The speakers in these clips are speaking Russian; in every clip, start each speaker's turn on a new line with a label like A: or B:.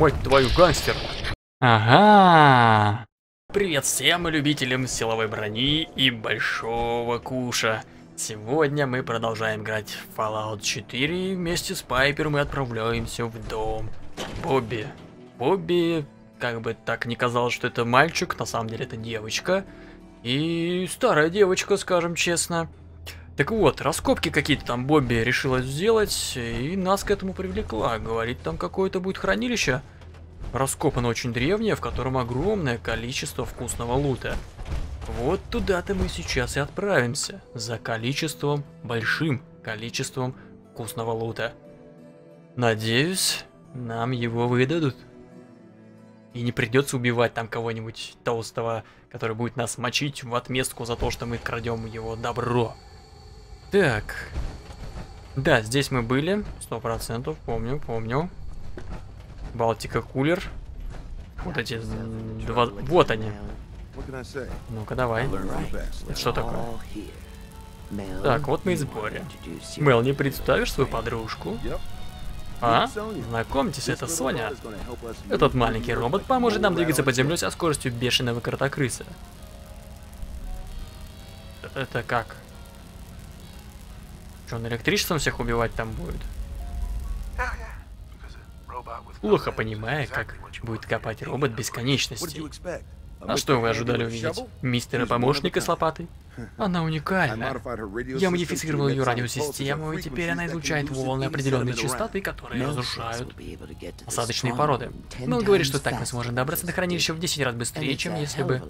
A: Мать твою, гангстер. Ага. Привет всем любителям силовой брони и большого куша. Сегодня мы продолжаем играть в Fallout 4 и вместе с Пайпер мы отправляемся в дом Бобби. Бобби, как бы так не казалось, что это мальчик, на самом деле это девочка. И старая девочка, скажем честно. Так вот, раскопки какие-то там Бобби решила сделать, и нас к этому привлекла. Говорит, там какое-то будет хранилище. Раскопано очень древнее, в котором огромное количество вкусного лута. Вот туда-то мы сейчас и отправимся. За количеством, большим количеством вкусного лута. Надеюсь, нам его выдадут. И не придется убивать там кого-нибудь толстого, который будет нас мочить в отместку за то, что мы крадем его добро. Так. Да, здесь мы были. Сто процентов. Помню, помню. Балтика кулер. Вот эти два... Вот они. Ну-ка, давай. Что такое? Так, вот мы и сборе. Мел, не представишь свою подружку? А? Знакомьтесь, это Соня. Этот маленький робот поможет нам двигаться под землей со скоростью бешеного кротокрыса. Это как? Что, он электричеством всех убивать там будет? Плохо понимая, как будет копать робот бесконечности. А что вы ожидали увидеть? Мистера-помощника с лопатой? Она уникальна. Я модифицировал ее радиосистему, и теперь она излучает волны определенной частоты, которые разрушают осадочные породы. Мел говорит, что так мы сможем добраться до хранилища в 10 раз быстрее, чем если бы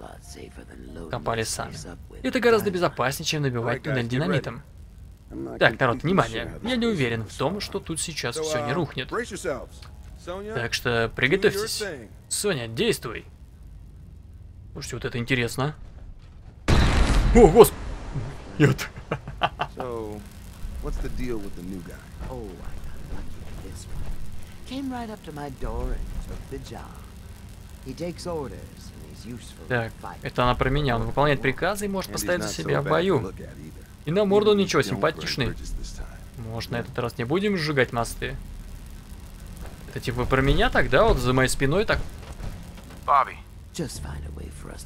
A: копали сами. Это гораздо безопаснее, чем набивать туннель динамитом. Так, народ, внимание. Я не уверен в том, что тут сейчас все не рухнет. Так что приготовьтесь. Соня, действуй. Слушайте, вот это интересно. О, господи! Нет. What's the deal with the new guy? Oh, I got lucky with this one. Came right up to my door and took the job. He takes orders and he's useful. Так, это она про меня. Он выполняет приказы и может поставить за себя в бою. И на морду ничего, симпатичный. Может, на этот раз не будем сжигать мосты? Это типа про меня тогда, вот за моей спиной так...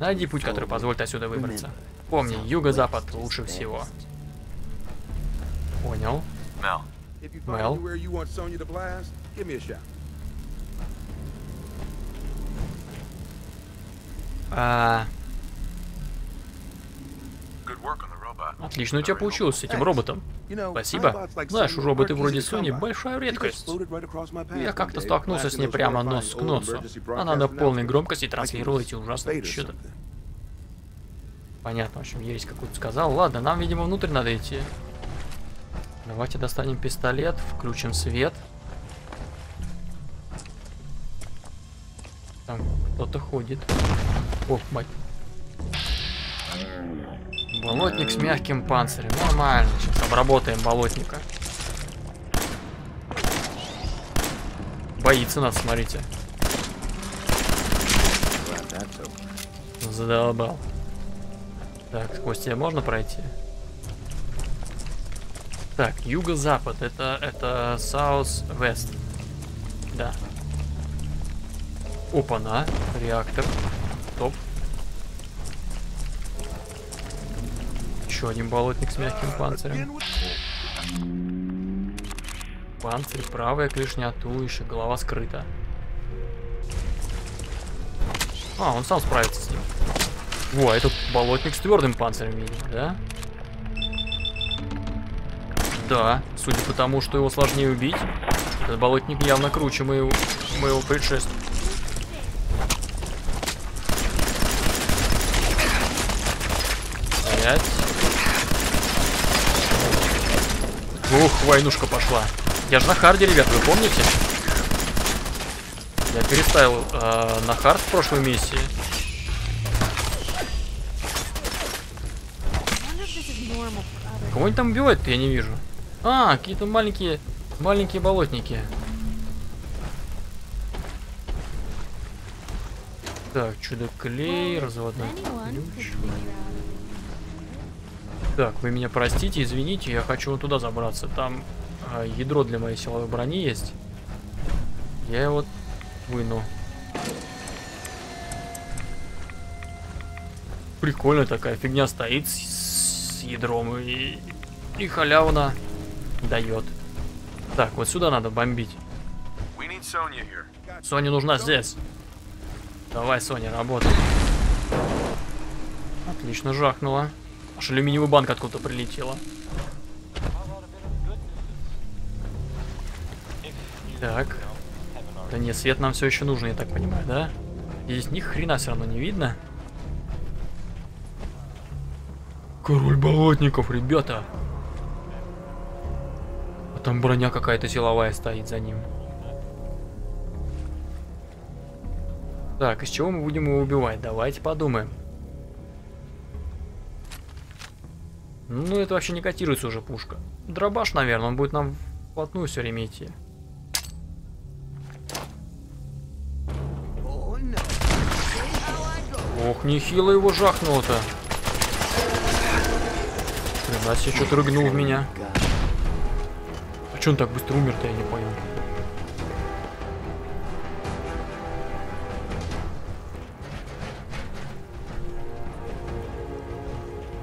A: Найди путь, который позволит отсюда выбраться. Помни, юго-запад лучше всего. Понял. Мел. А... Отлично у тебя получилось с этим роботом. Спасибо. Знаешь, роботы вроде Сони большая редкость. Я как-то столкнулся с ней прямо нос к носу. Она на полной громкости транслировала эти ужасные счета. Понятно, в общем, есть какую-то сказал. Ладно, нам, видимо, внутрь надо идти. Давайте достанем пистолет, включим свет. Там кто-то ходит. О, мать. Болотник с мягким панцирем. Нормально. Сейчас обработаем болотника. Боится нас, смотрите. Задолбал. Так, сквозь тебя можно пройти? Так, юго-запад. Это, это South-West. Да. Опа-на. Реактор. Топ. Еще один болотник с мягким панцирем. Панцирь, правая клешня туловища, голова скрыта. А, он сам справится с ним. Во, этот болотник с твердым панцирем, видимо, да? Да, судя по тому, что его сложнее убить, этот болотник явно круче моего, моего предшественника. Стоять. Ух, войнушка пошла. Я же на харде, ребят, вы помните? Я переставил э, на хард в прошлой миссии. Кого они там убивают я не вижу. А, какие-то маленькие, маленькие болотники. Так, чудо-клей, разводной ключ. Так, вы меня простите, извините, я хочу вот туда забраться. Там э, ядро для моей силовой брони есть. Я его выну. Прикольная такая фигня стоит с, с ядром и, и халявно дает. Так, вот сюда надо бомбить. Соня нужна здесь. Давай, Соня, работай. Отлично жахнула. Аж алюминиевый банк откуда-то прилетела. Так. Да нет, свет нам все еще нужен, я так понимаю, да? Здесь ни хрена все равно не видно. Король болотников, ребята. А там броня какая-то силовая стоит за ним. Так, из чего мы будем его убивать? Давайте подумаем. Ну, это вообще не котируется уже пушка. Дробаш, наверное, он будет нам вплотную все время идти. Ох, нехило его жахнуло-то. Хрена что-то рыгнул в меня. А че он так быстро умер-то, я не понял.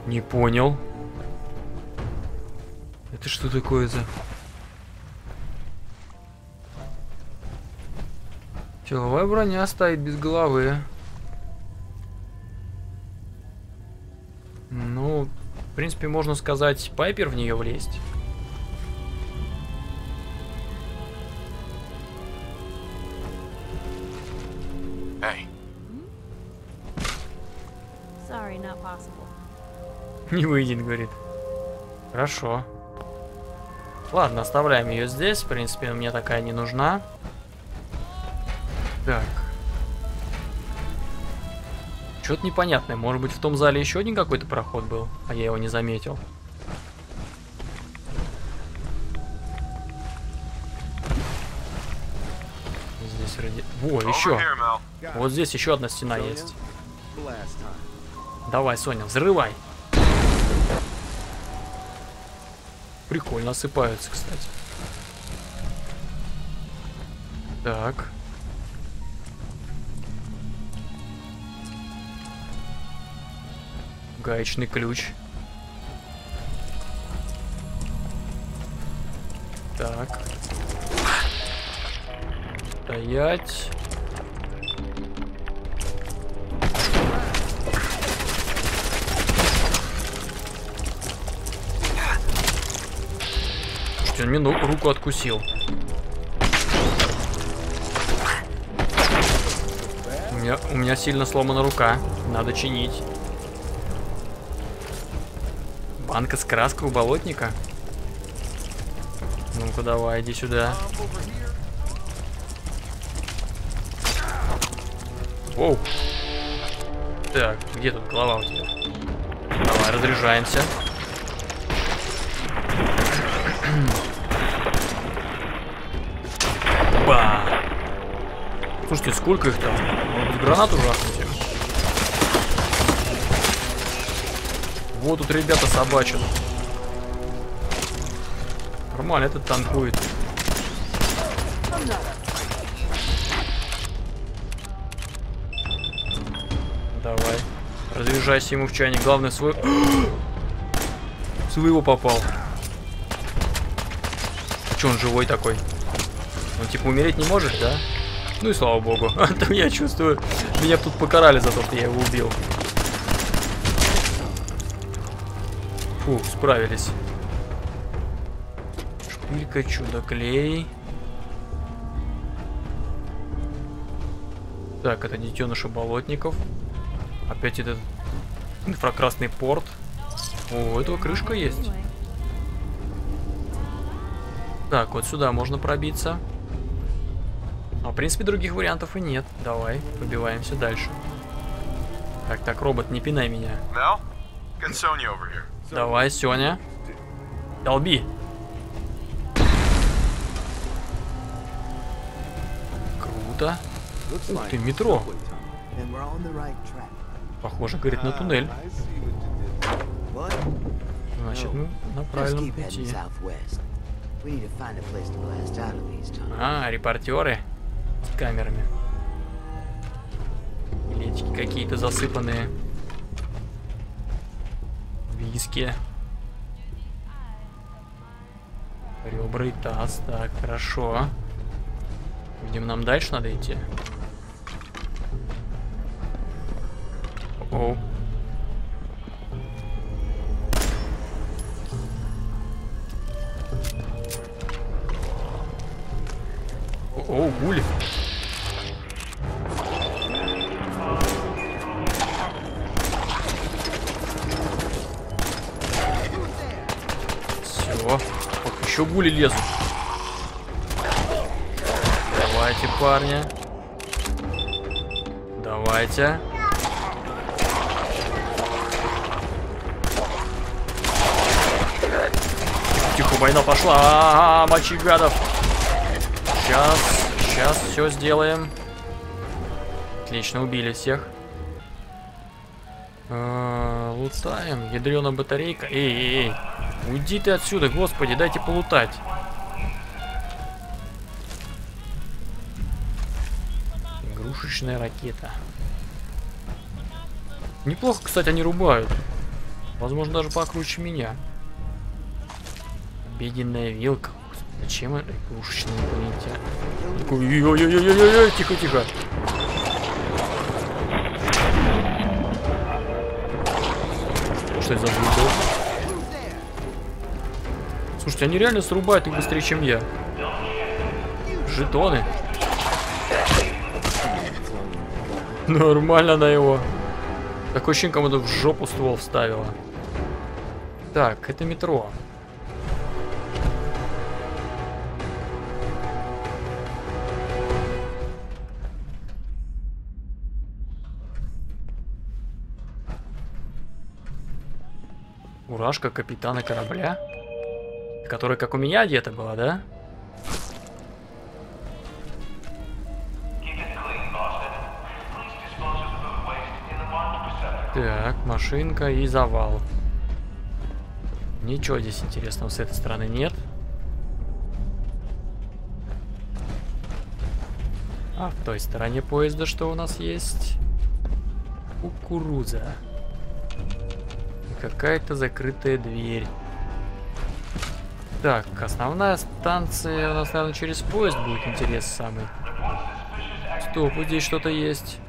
A: Не понял. Это что такое за... Силовая броня стоит без головы. Ну, в принципе, можно сказать, Пайпер в нее влезть. Не выйдет, говорит. Хорошо. Ладно, оставляем ее здесь. В принципе, мне такая не нужна. Так. Что-то непонятное. Может быть, в том зале еще один какой-то проход был, а я его не заметил. Здесь ради... Во, еще. Вот здесь еще одна стена есть. Давай, Соня, взрывай. Прикольно осыпаются, кстати. Так. Гаечный ключ. Так. Стоять. Он мне руку откусил. У меня, у меня сильно сломана рука. Надо чинить. Банка с краской у болотника. Ну-ка давай, иди сюда. Воу. Так, где тут голова у тебя? Давай, разряжаемся. Слушайте, сколько их там? Может гранату жахнуть? Вот тут ребята собачат. Нормально, этот танкует. Давай. Разряжайся ему в чайник. Главное свой... Своего попал. А че он живой такой? Он типа умереть не может, да? Ну и слава богу. А то я чувствую, меня тут покарали за то, что я его убил. Фу, справились. Шпилька, чудо-клей. Так, это детеныши болотников. Опять этот инфракрасный порт. О, у этого крышка есть. Так, вот сюда можно пробиться. А в принципе других вариантов и нет. Давай, пробиваемся дальше. Так, так, робот, не пинай меня. Давай, Сёня. Долби. Круто. Ух ты, метро. Похоже, говорит, на туннель.
B: What?
A: Значит, мы на
C: Just
A: правильном пути. А, репортеры. С камерами. Билетики какие-то засыпанные. Виски. Ребра и таз. Так, хорошо. Видимо, нам дальше надо идти. Оу. О, гуль. Все. Еще гули лезут. Давайте, парни. Давайте. Тихо, война пошла. А -а -а, мочи гадов. Сейчас, сейчас все сделаем. Отлично, убили всех. А, лутаем. Ядрена батарейка. Эй, эй, эй. Уйди ты отсюда, господи, дайте полутать. Игрушечная ракета. Неплохо, кстати, они рубают. Возможно, даже покруче меня. Обеденная вилка. Зачем это игрушечная инопланетяне? Такой, ой-ой-ой-ой-ой, тихо-тихо. Что это за звук? Слушайте, они реально срубают их быстрее, чем я. Жетоны. Нормально на его. Такое ощущение, кому-то в жопу ствол вставила. Так, это метро. Фуражка капитана корабля? Которая как у меня одета была, да? Так, машинка и завал. Ничего здесь интересного с этой стороны нет. А в той стороне поезда что у нас есть? Кукуруза. Какая-то закрытая дверь. Так, основная станция у нас, наверное, через поезд будет интерес самый. Стоп, вот здесь что-то есть.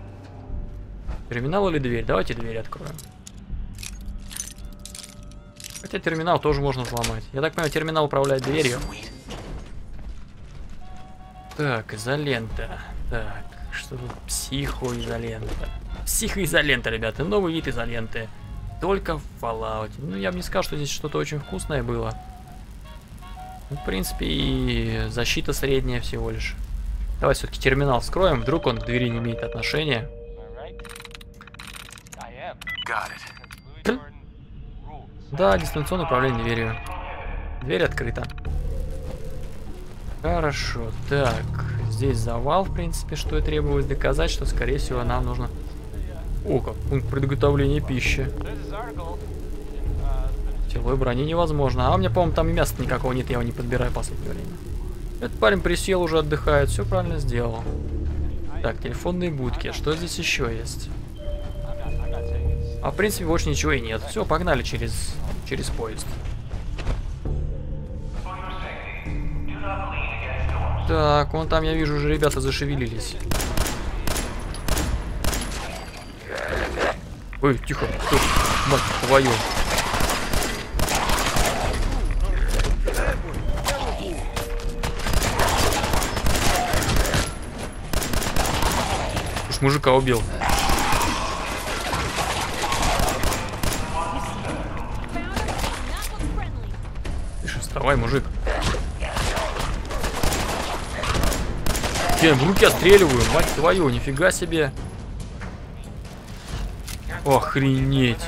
A: Терминал или дверь? Давайте дверь откроем. Хотя терминал тоже можно взломать. Я так понимаю, терминал управляет дверью. Так, изолента. Так, что тут? Психоизолента. Психоизолента, ребята. Новый вид изоленты. Только в Fallout. Ну, я бы не сказал, что здесь что-то очень вкусное было. Ну, в принципе, и защита средняя всего лишь. Давай все-таки терминал вскроем. Вдруг он к двери не имеет отношения. Да, дистанционное управление дверью. Дверь открыта. Хорошо, так. Здесь завал, в принципе, что и требовалось доказать, что, скорее всего, нам нужно... О, как пункт приготовления пищи. Силовой брони невозможно. А у меня, по-моему, там мяса никакого нет, я его не подбираю в последнее время. Этот парень присел, уже отдыхает, все правильно сделал. Так, телефонные будки. Что здесь еще есть? А в принципе больше ничего и нет. Все, погнали через, через поезд. Так, вон там я вижу уже ребята зашевелились. Ой, тихо, кто? Мать твою. Уж мужика убил. Тише, вставай, мужик. Я в руки отстреливаю, мать твою, нифига себе. Охренеть.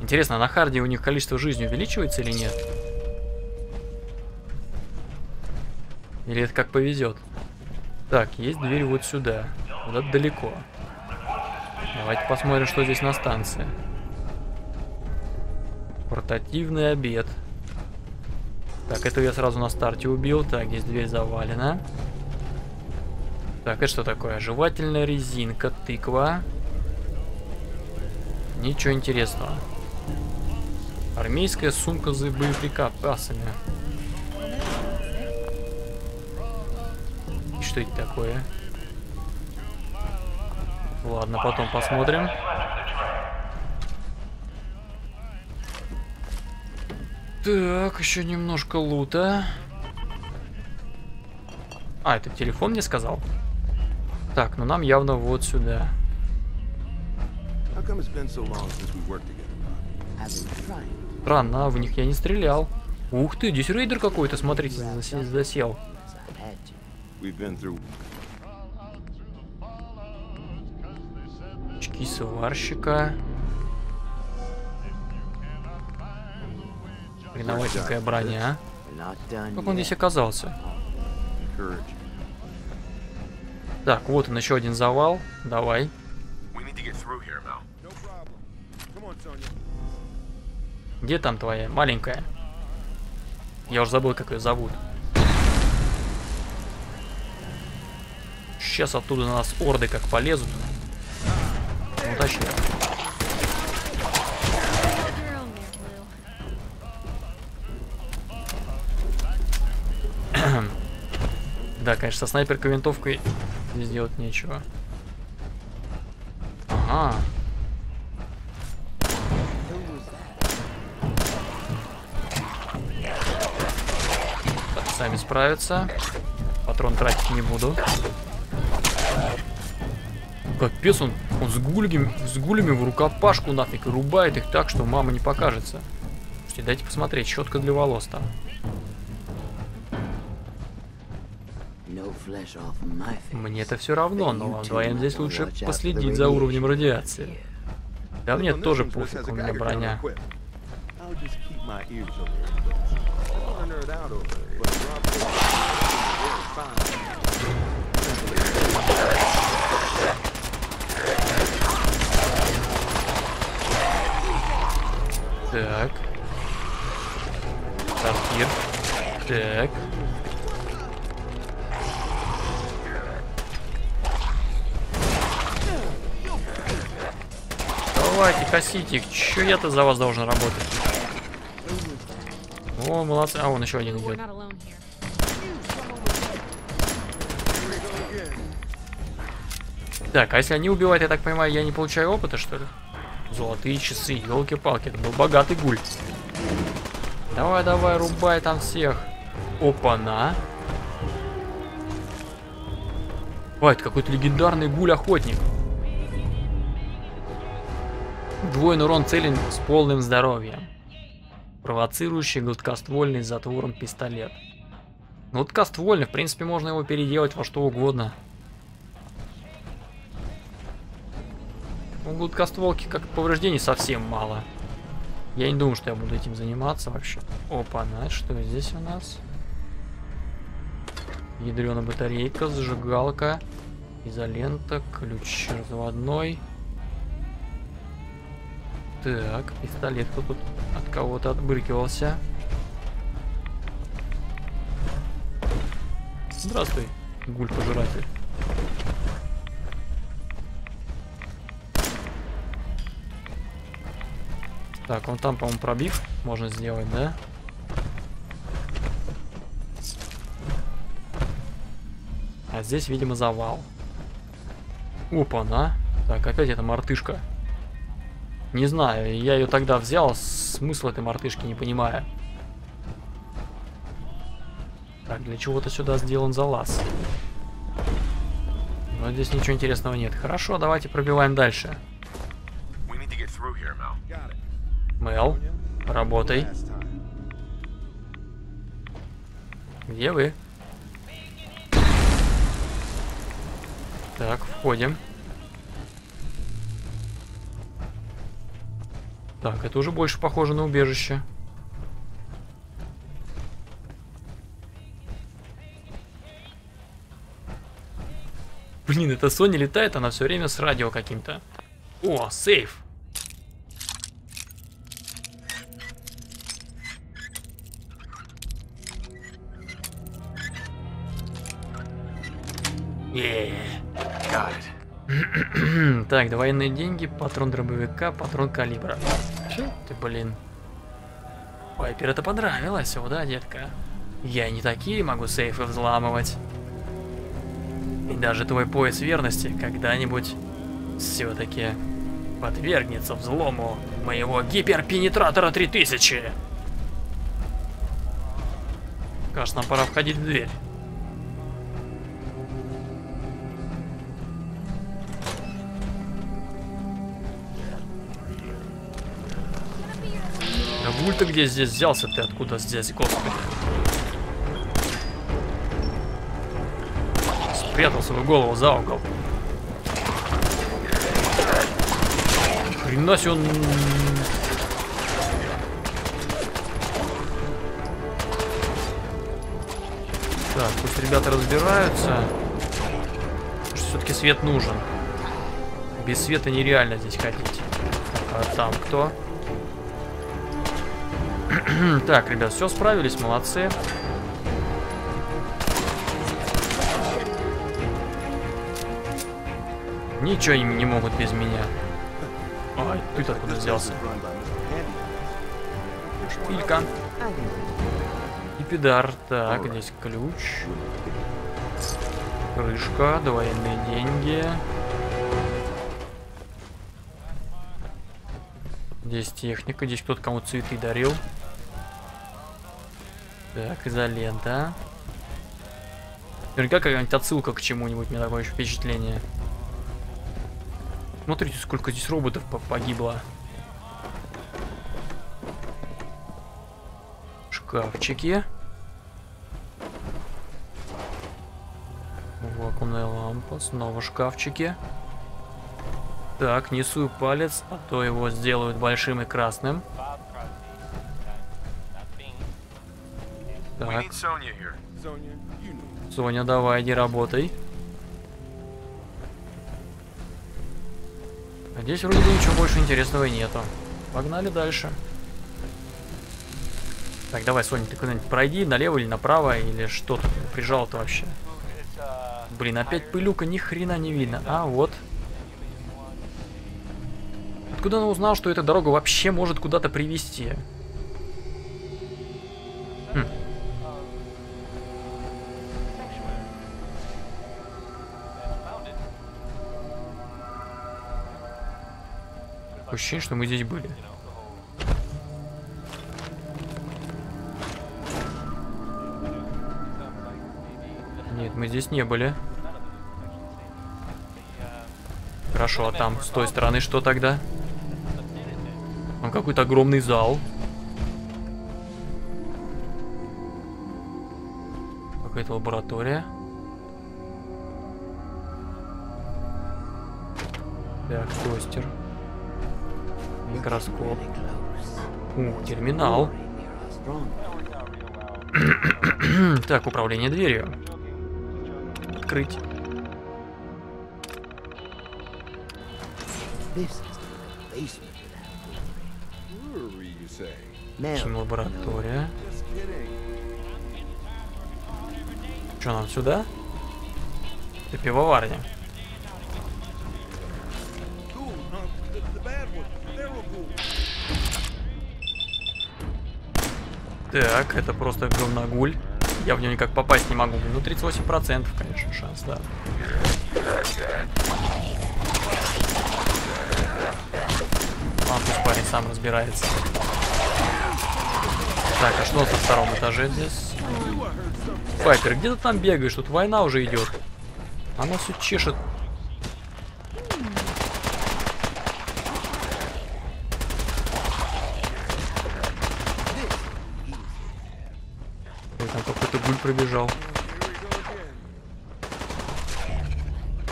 A: Интересно, на харде у них количество жизни увеличивается или нет? Или это как повезет? Так, есть дверь вот сюда. Вот это далеко. Давайте посмотрим, что здесь на станции. Портативный обед. Так, это я сразу на старте убил. Так, здесь дверь завалена. Так, это что такое? Жевательная резинка, тыква. Ничего интересного. Армейская сумка с боеприпасами. И что это такое? Ладно, потом посмотрим. Так, еще немножко лута. А, это телефон мне сказал? Так, ну нам явно вот сюда. Странно, а в них я не стрелял. Ух ты, здесь рейдер какой-то, смотрите, засе- засел. Очки сварщика. Хреноватенькая броня.
C: Done
A: Как он здесь оказался? Так, вот он, еще один завал. Давай. Где там твоя маленькая? Я уже забыл, как ее зовут. Сейчас оттуда на нас орды как полезут. Ну, точнее. Да, конечно, со снайперкой винтовкой здесь делать нечего. Ага. Так, сами справятся. Патрон тратить не буду. Капец, он, он с гулями, с гулями в рукопашку нафиг рубает их так, что мама не покажется. Слушайте, дайте посмотреть, щетка для волос там. Мне это все равно, но вам
C: might
A: здесь лучше последить за уровнем радиации. Да мне тоже пофиг, у меня броня.
B: counter equipped. I'll
A: Давайте, косите их. Чё я-то за вас должен работать? О, молодцы. А, вон еще один идет. Так, а если они убивают, я так понимаю, я не получаю опыта, что ли? Золотые часы, елки-палки, это был богатый гуль. Давай, давай, рубай там всех. Опа-на. Ой, это какой-то легендарный гуль-охотник. Двойной урон целен с полным здоровьем. Провоцирующий гладкоствольный затвором пистолет. Ну, гладкоствольный, в принципе, можно его переделать во что угодно. У гладкостволки как повреждений совсем мало. Я не думаю, что я буду этим заниматься вообще. Опа, на что здесь у нас? Ядреная батарейка, зажигалка, изолента, ключ разводной. Так, пистолет кто тут от кого-то отбрыкивался. Здравствуй, гуль-пожиратель. Так, он там, по-моему, пробив можно сделать, да? А здесь, видимо, завал. Опа-на. Так, опять эта мартышка. Не знаю, я ее тогда взял, смысл этой мартышки не понимаю. Так, для чего-то сюда сделан залаз. Но здесь ничего интересного нет. Хорошо, давайте пробиваем дальше. Мел, работай. Где вы? Так, входим. Так, это уже больше похоже на убежище. Блин, это Sony летает, она все время с радио каким-то. О, сейф.
D: Э, yeah,
A: так, военные деньги, патрон дробовика, патрон калибра. Чё ты, блин? Пайпер это понравилось, о да, детка? Я не такие могу сейфы взламывать. И даже твой пояс верности когда-нибудь все-таки подвергнется взлому моего гиперпенетратора 3000. Кажется, нам пора входить в дверь. Да гуль ты где здесь взялся? Ты откуда здесь, господи? Спрятал свою голову за угол. Хрена он... Так, пусть ребята разбираются. Все-таки свет нужен. Без света нереально здесь ходить. А там кто? так, ребят, все справились, молодцы. Ничего они не могут без меня. Ай, ты откуда взялся?
B: By Mr. Handy.
A: Шпилька. И педар. Так, здесь ключ. Крышка, военные деньги. Здесь техника, здесь кто-то кому цветы дарил. Так, изолента. Наверняка какая-нибудь отсылка к чему-нибудь, мне такое впечатление. Смотрите, сколько здесь роботов по- погибло. Шкафчики. Вакуумная лампа, снова шкафчики. Так, несу палец, а то его сделают большим и красным. Так. Соня, давай, иди работай. А здесь вроде ничего больше интересного и нету. Погнали дальше. Так, давай, Соня, ты куда-нибудь пройди, налево или направо, или что тут прижал-то вообще? Блин, опять пылюка, ни хрена не видно. А, вот. Откуда он узнал, что эта дорога вообще может куда-то привести? Ощущение, что мы здесь были. Нет, мы здесь не были. Хорошо, а там, с той стороны, что тогда? Там какой-то огромный зал. Какая-то лаборатория. Так, тостер. Микроскоп. Ух, терминал. Так, управление дверью. Открыть. Хим лаборатория. Что нам сюда? Это пивоварня. Так, это просто говногуль. Я в него никак попасть не могу. Ну, 38%, конечно, шанс, да. А, пусть парень сам разбирается. Так, а что на втором этаже здесь? Пайпер, где ты там бегаешь? Тут война уже идет. Она все чешет. Ой, там какой-то гуль пробежал.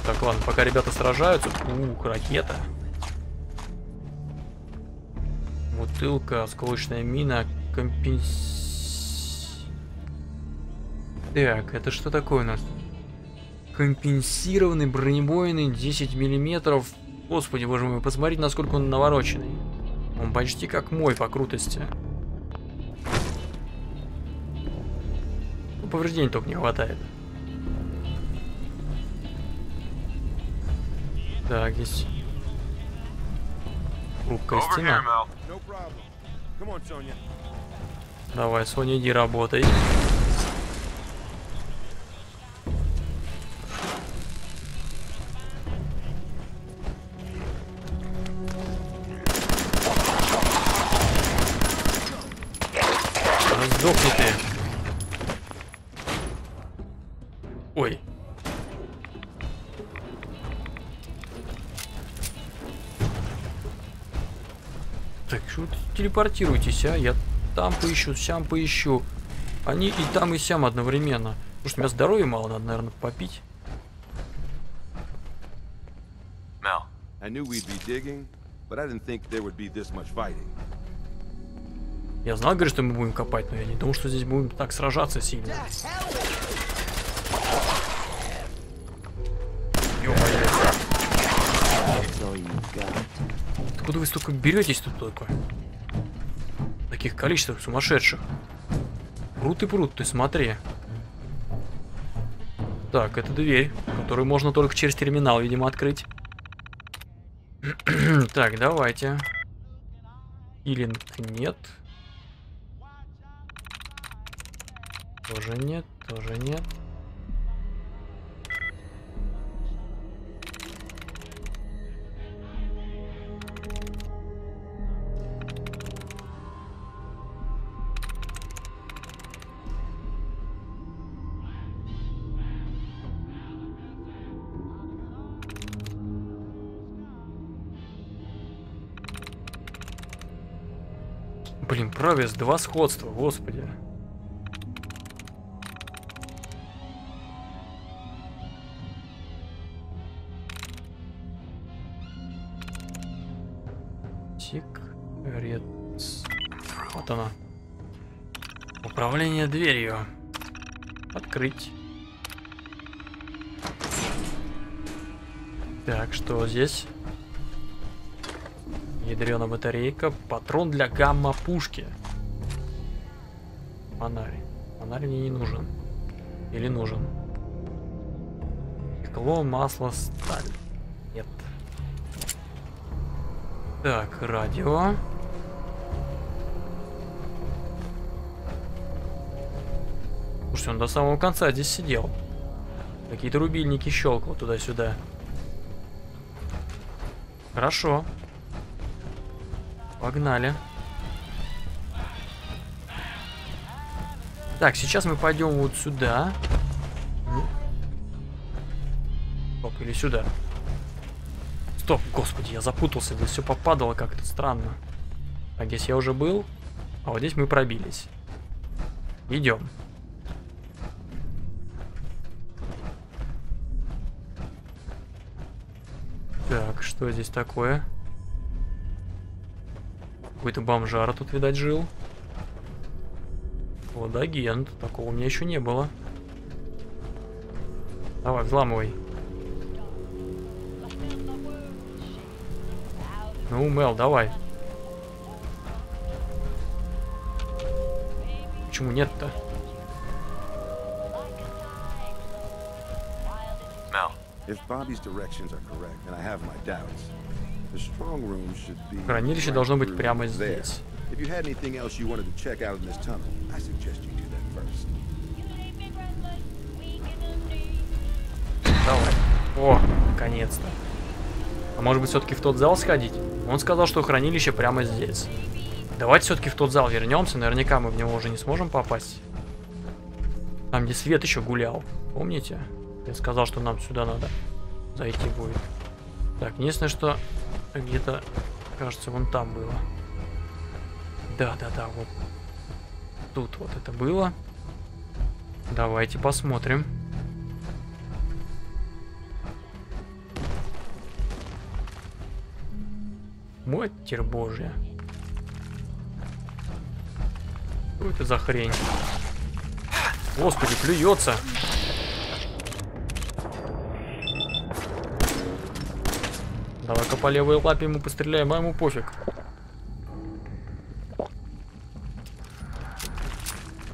A: Так, ладно, пока ребята сражаются. Ух, ракета. Бутылка, осколочная мина, компенс... Так, это что такое у нас? Компенсированный бронебойный 10 миллиметров. Господи, боже мой, посмотрите, насколько он навороченный. Он почти как мой по крутости. повреждений только не хватает. Так, есть. Хрупкая стена. Давай, Соня, иди работай. Так, что телепортируйтесь, а? Я там поищу, сям поищу. Они и там, и сям одновременно. Потому что у меня здоровья мало, надо, наверное, попить.
D: Mel,
B: I knew we'd be digging, but I didn't think there would be this much fighting.
A: Я знал, говорю, что мы будем копать, но я не думал, что здесь будем так сражаться сильно. Откуда вы столько беретесь тут только? Таких количествах сумасшедших. Прут и прут, ты смотри. Так, это дверь, которую можно только через терминал, видимо, открыть. так, давайте. Илинг нет. Тоже нет, тоже нет. Блин, провис, два сходства, господи. Секрет. Вот она. Управление дверью. Открыть. Так, что здесь? Ядрена батарейка. Патрон для гамма-пушки. Фонарь. Фонарь мне не нужен. Или нужен? Стекло, масло, сталь. Нет. Так, радио. Слушайте, он до самого конца здесь сидел. Какие-то рубильники щелкал туда-сюда. Хорошо. Погнали. Так, сейчас мы пойдем вот сюда. Ну. Стоп, или сюда. Стоп, господи, я запутался, здесь все попадало как-то странно. А здесь я уже был, а вот здесь мы пробились. Идем. Так, что здесь такое? Какой-то бомжара тут, видать, жил. Вот агент. Такого у меня еще не было. Давай, взламывай. Ну, Мел, давай. Почему нет-то?
D: Mel,
B: If Bobby's directions are correct, and I have my doubts,
A: Хранилище должно быть прямо здесь.
B: If you had anything else you wanted to check out in this tunnel, I suggest you do that first.
A: Давай. О, наконец-то. А может быть все-таки в тот зал сходить? Он сказал, что хранилище прямо здесь. Давайте все-таки в тот зал вернемся. Наверняка мы в него уже не сможем попасть. Там, где свет еще гулял. Помните? Я сказал, что нам сюда надо зайти будет. Так, единственное, что где-то, кажется, вон там было. Да, да, да, вот. Тут вот это было. Давайте посмотрим. Матерь божья. Что это за хрень? Господи, плюется. По левой лапе ему постреляем, а ему пофиг.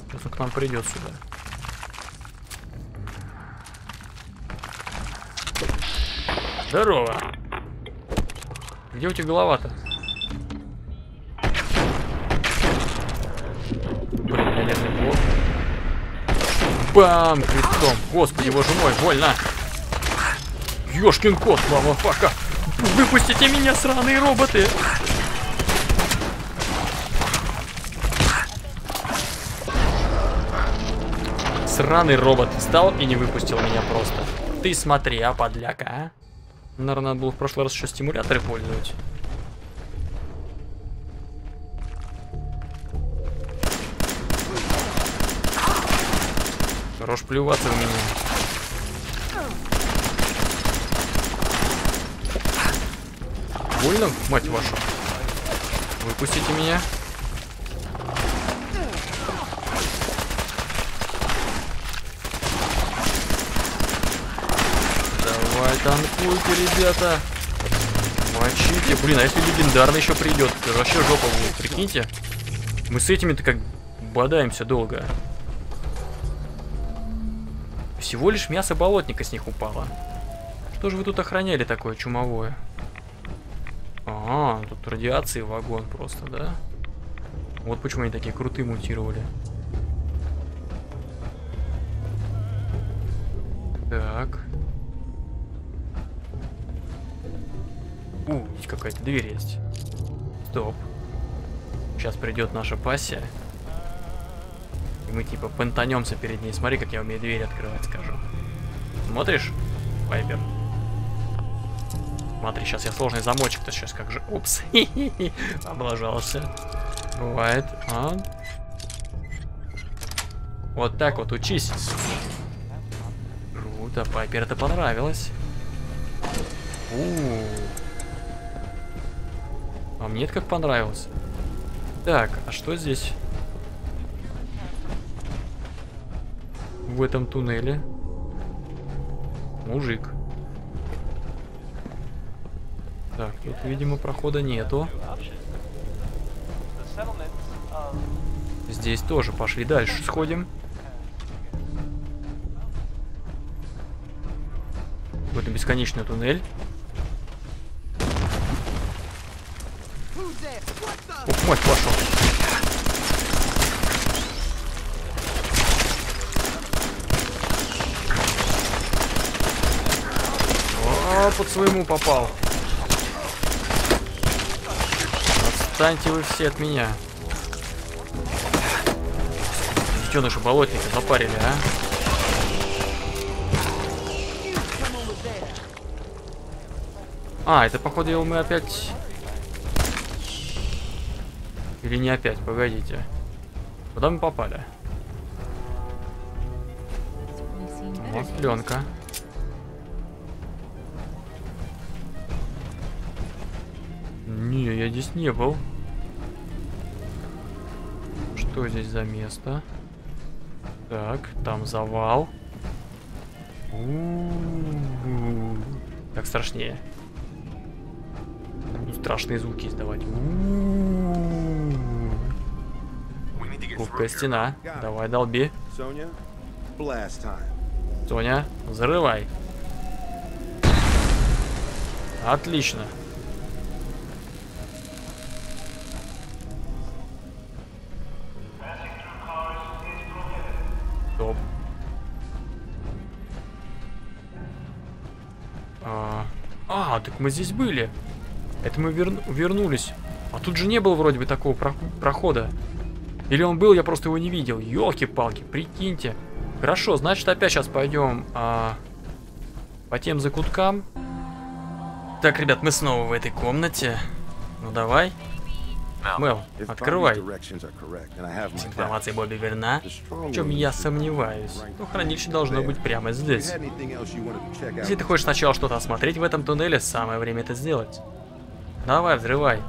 A: Сейчас он к нам придет сюда. Здорово. Где у тебя голова-то? Блин, ядерный блок. Бам! Крестом. Господи, боже мой, больно. Ёшкин кот, мама фака. Выпустите меня, сраные роботы! Сраный робот встал и не выпустил меня просто. Ты смотри, а, подляка, а? Наверное, надо было в прошлый раз еще стимуляторы пользовать. Хорош плюваться в меня. Больно, мать вашу? Выпустите меня. Давай, танкуйте, ребята. Мочите. Блин, а если легендарный еще придет, то вообще жопа будет, прикиньте. Мы с этими-то как бодаемся долго. Всего лишь мясо болотника с них упало. Что же вы тут охраняли такое чумовое? А, тут радиации вагон просто, да? Вот почему они такие крутые мутировали. Так. У, здесь какая-то дверь есть. Стоп. Сейчас придет наша пассия. И мы типа понтанемся перед ней. Смотри, как я умею дверь открывать, скажу. Смотришь, Вайпер? Смотри, сейчас я сложный замочек-то сейчас как же... Упс. Облажался. Бывает. А? Вот так вот учись. Круто, Пайпер это понравилось. У, -у, у А мне это как понравилось. Так, а что здесь? В этом туннеле. Мужик. Тут, видимо, прохода нету. Здесь тоже пошли дальше, сходим. Какой-то бесконечный туннель. Ух, мать пошел. А, под своему попал. Отстаньте вы все от меня. Детеныши болотника запарили, а? А, это походу его мы опять... Или не опять, погодите. Куда мы попали? Масленка. Не, я здесь не был. Что здесь за место? Так, там завал. У -у -у. Так страшнее. Буду страшные звуки издавать. Губкая стена. Давай, долби. Соня, взрывай. Отлично. Мы здесь были. Это мы верну- вернулись. А тут же не было вроде бы такого про- прохода. Или он был, я просто его не видел. Ёлки-палки, прикиньте. Хорошо, значит опять сейчас пойдем а, по тем закуткам. Так, ребят, мы снова в этой комнате. Ну давай.
B: Bobby's
A: открывай. Информация Бобби верна. В чем я сомневаюсь.
B: right
A: Ну, хранилище должно быть прямо здесь. Если ты хочешь сначала что-то осмотреть в этом туннеле, самое время это сделать. Давай, взрывай.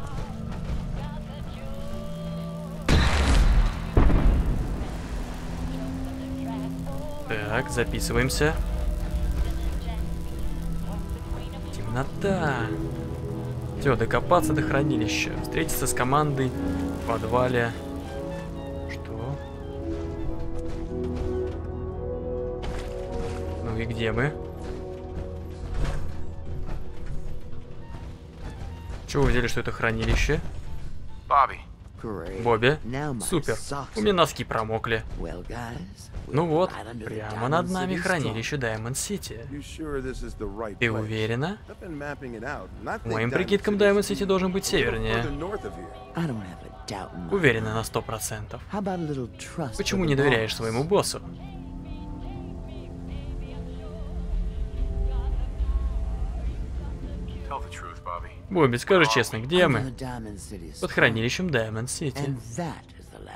A: Так, записываемся. Темнота. Все, докопаться до хранилища. Встретиться с командой в подвале. Что? Ну и где мы? Чего вы взяли, что это хранилище?
C: Great.
A: Бобби? Супер. У меня носки промокли. Ну вот, прямо над нами хранилище Diamond City. Ты уверена? Моим прикидкам, Diamond City должен быть севернее. Уверена на сто процентов. Почему не доверяешь своему боссу? Бобби, скажи честно, где мы? Под хранилищем Diamond City.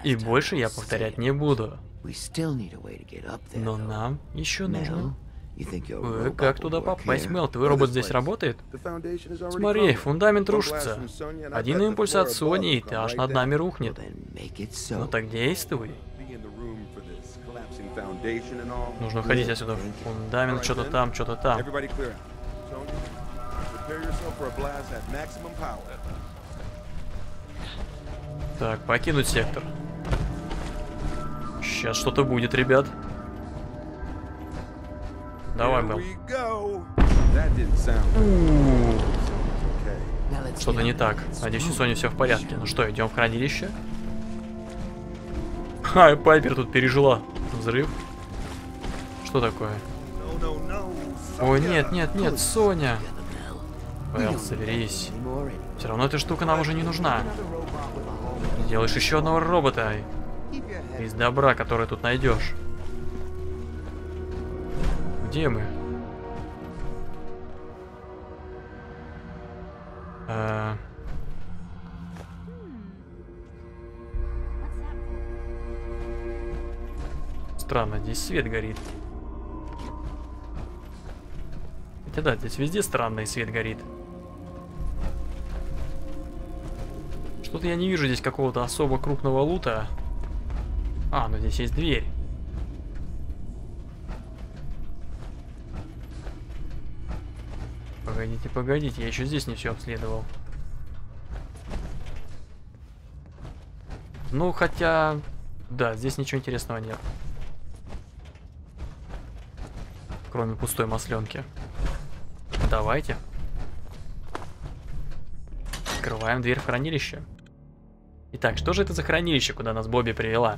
A: И больше я повторять не буду. Но нам еще нужно... Э,
C: robot
A: Как туда попасть? Мел? Твой робот здесь работает? Смотри, фундамент рушится. Один импульс от Сони, и этаж над нами рухнет. Ну так действуй. Нужно уходить отсюда. Фундамент, что-то там, что-то там. Так, покинуть сектор. Сейчас что-то будет, ребят. Давай, Мел. Что-то не так. Надеюсь, у. Сони все в порядке. Ну что, идем в хранилище? Ха, Пайпер тут пережила взрыв. Что такое?
B: No, no, no.
A: О, нет, нет, нет, Соня.
C: Together, Mel. We
A: Эл,
C: don't
A: соберись. Все равно эта штука нам уже не нужна.
C: Hole.
A: Делаешь еще одного робота из добра, который тут найдешь. Где мы?
E: For?
A: Странно, здесь свет горит. Хотя да, здесь везде странный свет горит. Что-то я не вижу здесь какого-то особо крупного лута. А, ну здесь есть дверь. Погодите, погодите, я еще здесь не все обследовал. Ну, хотя... Да, здесь ничего интересного нет. Кроме пустой масленки. Давайте. Открываем дверь в хранилище. Итак, что же это за хранилище, куда нас Бобби привела?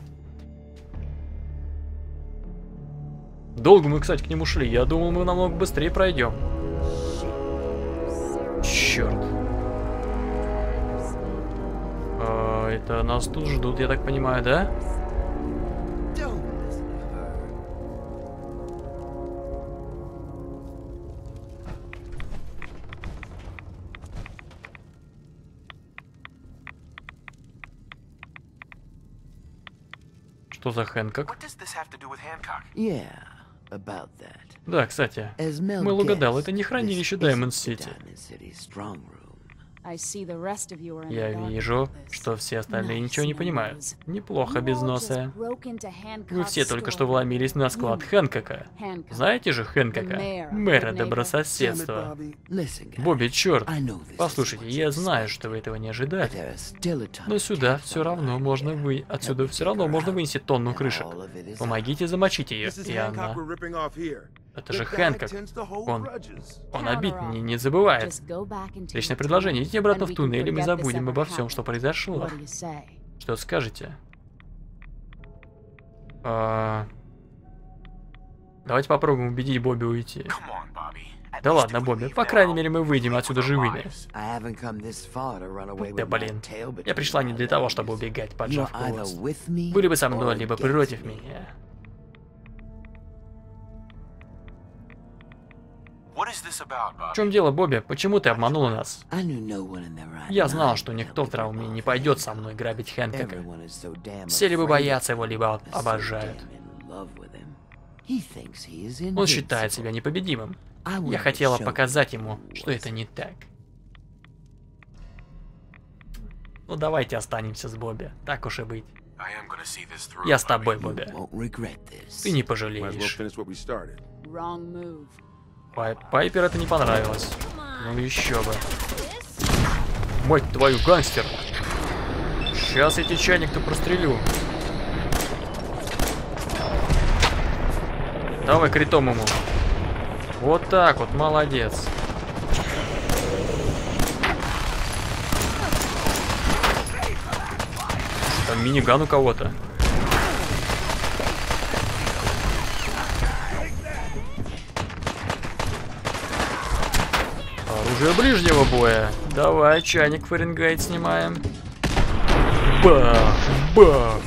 A: Долго мы, кстати, к нему шли. Я думал, мы намного быстрее пройдем. Черт. А, это нас тут ждут, я так понимаю, да? Что за Хэнкок?
D: What does this have to do with Hancock?
C: Yeah, about that.
A: Да, кстати.
C: As Mel
A: Мэл угадал, это не хранилище Diamond City. Я вижу, что все остальные ничего не понимают. Неплохо,
E: You all
A: безносая.
E: just broke into
A: Вы все только что вломились на склад
E: You,
A: Хэнкока.
E: Hancock.
A: Знаете же Хэнкока? Мэра добрососедства. Бобби, черт. Послушайте, я
C: you
A: знаю, что вы этого не ожидали. Но сюда все равно можно вы... Отсюда все равно можно вынести тонну
C: is
A: Помогите замочить ее, и
B: Hancock
A: она... Это же Хэнкок. Он-. Он обид не, не забывает. Личное предложение. Идите обратно в туннель, и мы забудем обо всем, что произошло. Что скажете? А, Давайте попробуем убедить Бобби уйти. Да ладно, Бобби, по крайней мере мы выйдем отсюда живыми. Да блин. Я пришла не для того, чтобы убегать, поджав хвост. Были бы со мной, либо против меня. В чем дело, Бобби? Почему ты обманула нас? Я знал, что никто в уме не пойдет со мной грабить Хэнкока. Все либо боятся его, либо обожают. Он считает себя непобедимым. Я хотела показать ему, что это не так. Ну давайте останемся с Бобби. Так уж и быть. Я с тобой. Бобби. Ты не пожалеешь. Пайпер это не понравилось. Ну еще бы. Мать твою, гангстер. Сейчас эти чайник-то прострелю. Давай критом ему. Вот так вот, молодец. Там миниган у кого-то. Оружие ближнего боя. Давай, чайник Фаренгейт снимаем. Ба! Ба!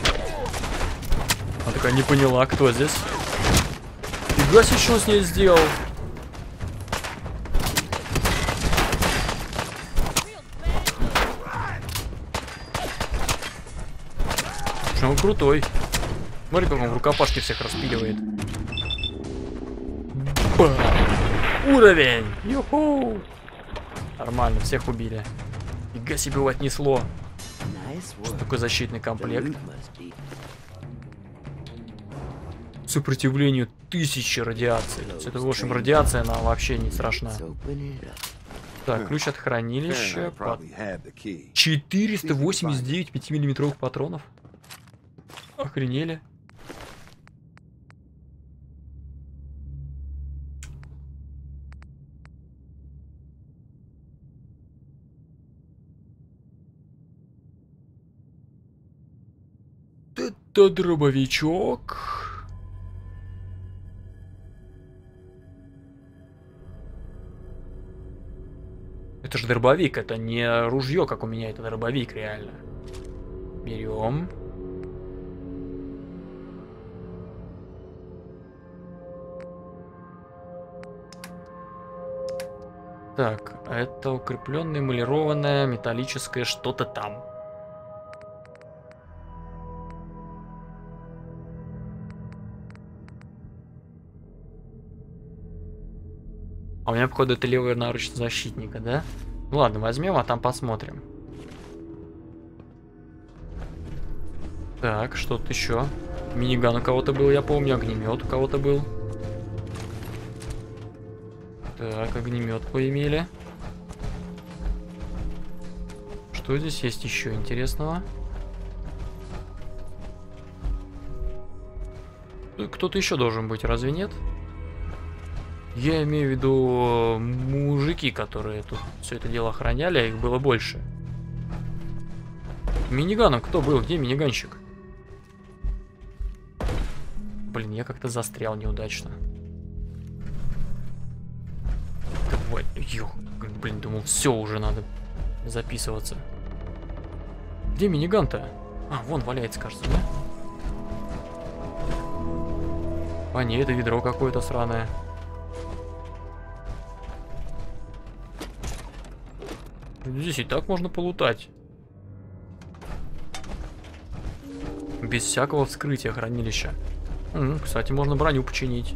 A: Она такая не поняла, кто здесь. Фига себе, что он с ней сделал. Слушай, он крутой. Смотри, как он в рукопашке всех распиливает. Ба! Уровень! Юху! Нормально, всех убили. Фига себе его отнесло.
C: Work.
A: Такой защитный комплект. Сопротивлению тысячи радиаций. Это, в общем, радиация, она вообще не страшна. Так, ключ от хранилища.
B: Fahrenheit
A: Под
B: probably had the key.
A: 489 5-миллиметровых патронов. Охренели. Это дробовичок. Это же дробовик, это не ружье, как у меня, это дробовик реально. Берем. Так, это укрепленное эмалированное металлическое что-то там. А у меня, походу, это левая наруч защитника, да? Ну ладно, возьмем, а там посмотрим. Так, что тут еще? Миниган у кого-то был, я помню, огнемет у кого-то был. Так, огнемет поимели. Что здесь есть еще интересного? Кто-то еще должен быть, разве нет? Я имею в виду э, мужики, которые тут все это дело охраняли, а их было больше. Миниганом кто был? Где миниганщик? Блин, я как-то застрял неудачно. Давай, ё, блин, думал, все уже надо записываться. Где миниган-то? А, вон валяется, кажется, да? А, не, это ведро какое-то сраное. Здесь и так можно полутать. Без всякого вскрытия хранилища. М, кстати, можно броню починить.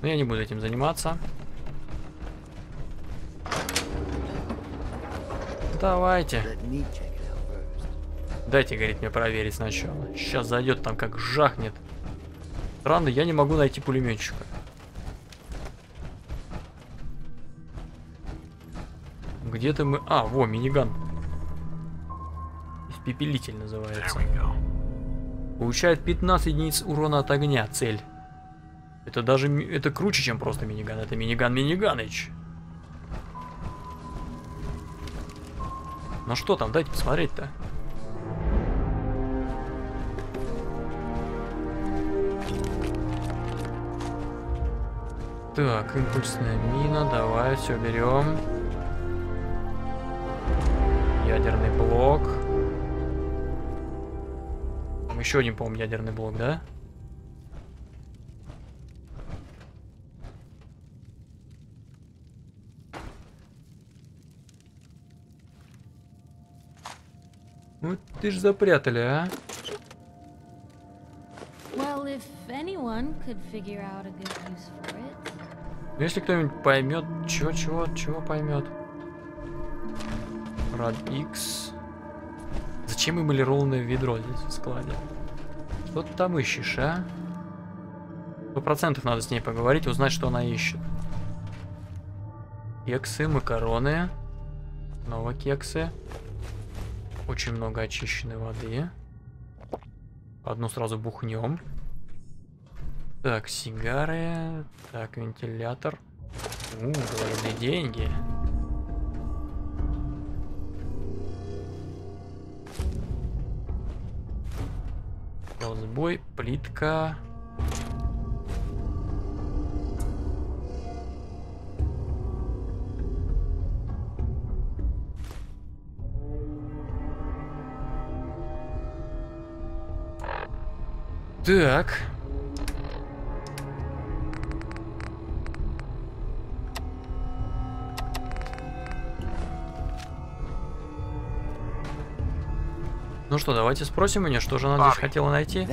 A: Но я не буду этим заниматься. Давайте. Дайте, говорит, мне проверить сначала. Сейчас зайдет там как жахнет. Странно, я не могу найти пулеметчика. Где-то мы... А, во, миниган. Испепелитель называется. Получает 15 единиц урона от огня, цель. Это даже... Это круче, чем просто миниган. Это миниган Миниганыч. Ну что там, дайте посмотреть-то. Так, импульсная мина, давай, все берем. Ядерный блок. Там еще один, по-моему, ядерный блок, да? Ну ты ж запрятали, а? Ну, Если кто-нибудь поймет, чего, чего, чего поймет. Рад X. Зачем эмалированное ведро здесь в складе? Что ты там ищешь, а? Сто процентов надо с ней поговорить, узнать, что она ищет. Кексы, макароны. Снова кексы. Очень много очищенной воды. Одну сразу бухнем. Так, сигары. Так, вентилятор. У, двойные деньги. Кроссбой, плитка. Так. Ну что, давайте спросим у нее, что же она здесь хотела найти.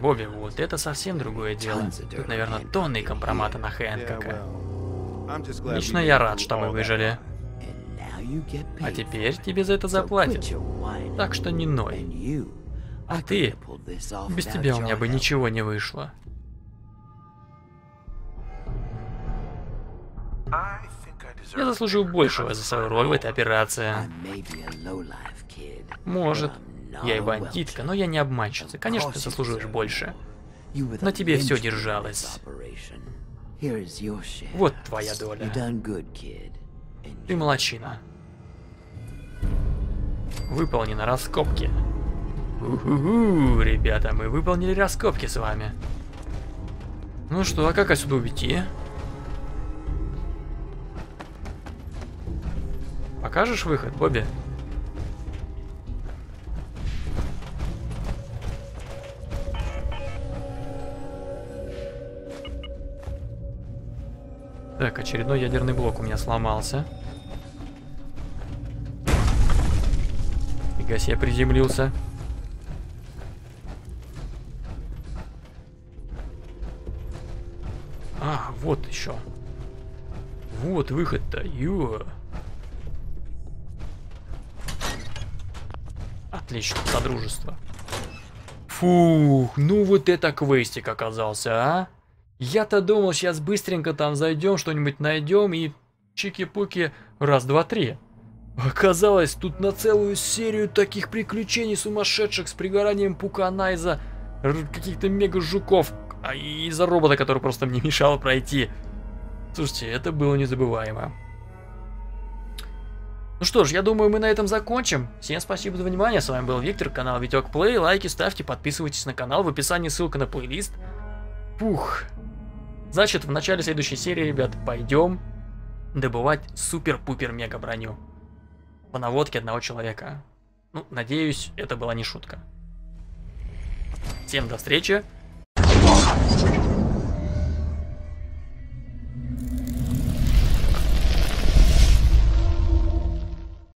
A: Бобби, вот это совсем другое дело. Тут, наверное, тонны компромата на Хэнкока. Лично я рад, что мы выжили. А теперь тебе за это заплатят. Так что не ной. А ты? Без тебя у меня бы ничего не вышло. Я заслужил большего за свою роль в этой операции. Может, я и бандитка, но я не обманщица. Конечно, ты заслуживаешь больше. На тебе
C: this
A: держалось. Вот твоя доля. Ты молочина. Выполнено раскопки. Уху, ребята, мы выполнили раскопки с вами. Ну что, а как отсюда уйти? Покажешь выход, Бобби? Так, очередной ядерный блок у меня сломался. Фига себе приземлился. А, вот еще. Вот выход-то, ё. Отлично, содружество. Фух, ну вот это квестик оказался, а? Я-то думал, сейчас быстренько там зайдем, что-нибудь найдем и чики-пуки раз, два, три. Оказалось, тут на целую серию таких приключений сумасшедших с пригоранием пукана из-за каких-то мега-жуков, а из-за робота, который просто мне мешал пройти. Слушайте, это было незабываемо. Ну что ж, я думаю, мы на этом закончим. Всем спасибо за внимание. С вами был Виктор, канал Витек Плей. Лайки ставьте, подписывайтесь на канал. В описании ссылка на плейлист. Пух. Значит, в начале следующей серии, ребят, пойдем добывать супер-пупер-мега броню. По наводке одного человека. Ну, надеюсь, это была не шутка. Всем до встречи.